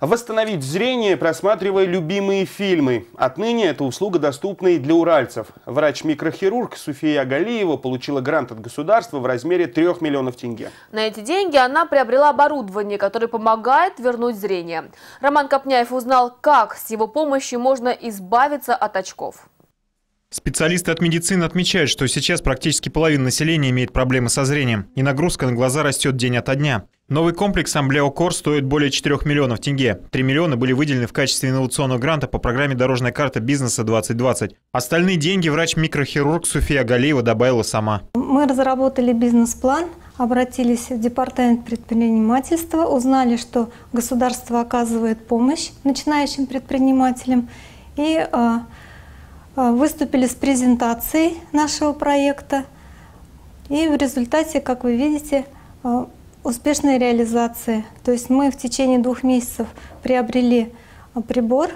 Восстановить зрение, просматривая любимые фильмы. Отныне эта услуга доступна и для уральцев. Врач-микрохирург Суфия Агалиева получила грант от государства в размере 3 миллионов тенге. На эти деньги она приобрела оборудование, которое помогает вернуть зрение. Роман Копняев узнал, как с его помощью можно избавиться от очков. Специалисты от медицины отмечают, что сейчас практически половина населения имеет проблемы со зрением, и нагрузка на глаза растет день ото дня. Новый комплекс Амблеокор стоит более 4 миллионов тенге. 3 миллиона были выделены в качестве инновационного гранта по программе «Дорожная карта бизнеса-2020». Остальные деньги врач-микрохирург Суфия Галиева добавила сама. Мы разработали бизнес-план, обратились в департамент предпринимательства, узнали, что государство оказывает помощь начинающим предпринимателям и а, выступили с презентацией нашего проекта. И в результате, как вы видите, а, успешная реализация. То есть мы в течение двух месяцев приобрели а, прибор,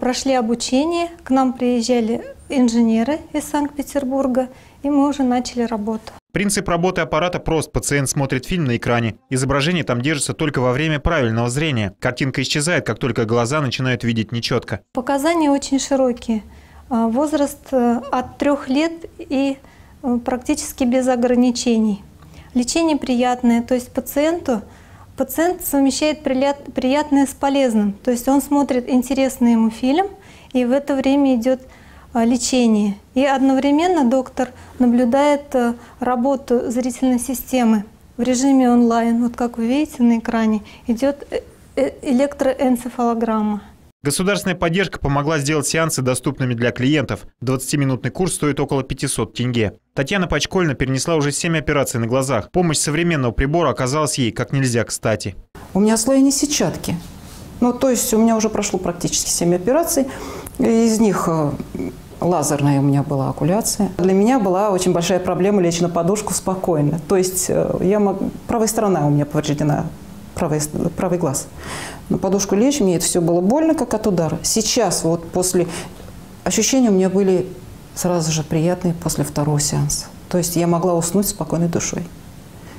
прошли обучение, к нам приезжали инженеры из Санкт-Петербурга, и мы уже начали работу. Принцип работы аппарата прост. Пациент смотрит фильм на экране. Изображение там держится только во время правильного зрения. Картинка исчезает, как только глаза начинают видеть нечетко. Показания очень широкие. А, возраст э, от трех лет и э, практически без ограничений. Лечение приятное, то есть пациенту пациент совмещает приятное с полезным. То есть он смотрит интересный ему фильм, и в это время идет а, лечение. И одновременно доктор наблюдает э, работу зрительной системы в режиме онлайн. Вот как вы видите на экране, идет электроэнцефалограмма. Государственная поддержка помогла сделать сеансы доступными для клиентов. 20-минутный курс стоит около 500 тенге. Татьяна Пачкольна перенесла уже 7 операций на глазах. Помощь современного прибора оказалась ей как нельзя кстати. У меня слоение сетчатки. Ну, то есть у меня уже прошло практически 7 операций. Из них э, лазерная у меня была окуляция. Для меня была очень большая проблема лечь на подушку спокойно. То есть э, я мог... правая сторона у меня повреждена правый, правый глаз. На подушку лечь, мне это все было больно, как от удара. Сейчас вот после ощущения у меня были сразу же приятные после второго сеанса. То есть я могла уснуть спокойной душой.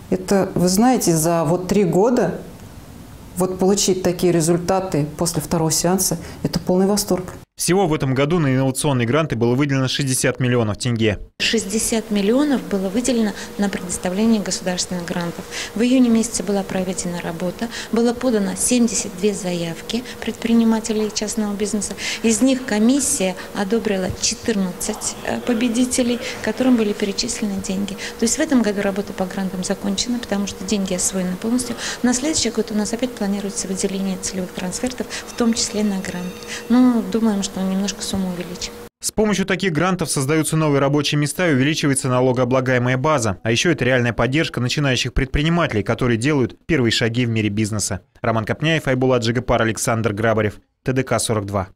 Это, вы знаете, за вот три года вот получить такие результаты после второго сеанса – это полный восторг. Всего в этом году на инновационные гранты было выделено 60 миллионов тенге. 60 миллионов было выделено на предоставление государственных грантов. В июне месяце была проведена работа, было подано 72 заявки предпринимателей частного бизнеса. Из них комиссия одобрила 14 э, победителей, которым были перечислены деньги. То есть в этом году работа по грантам закончена, потому что деньги освоены полностью. На следующий год у нас опять планируется выделение целевых трансфертов, в том числе на грант. Но думаем, что немножко сумму увеличим. С помощью таких грантов создаются новые рабочие места и увеличивается налогооблагаемая база. А еще это реальная поддержка начинающих предпринимателей, которые делают первые шаги в мире бизнеса. Роман Копняев, Айбула Джигапар, Александр Грабарев, ТДК-42.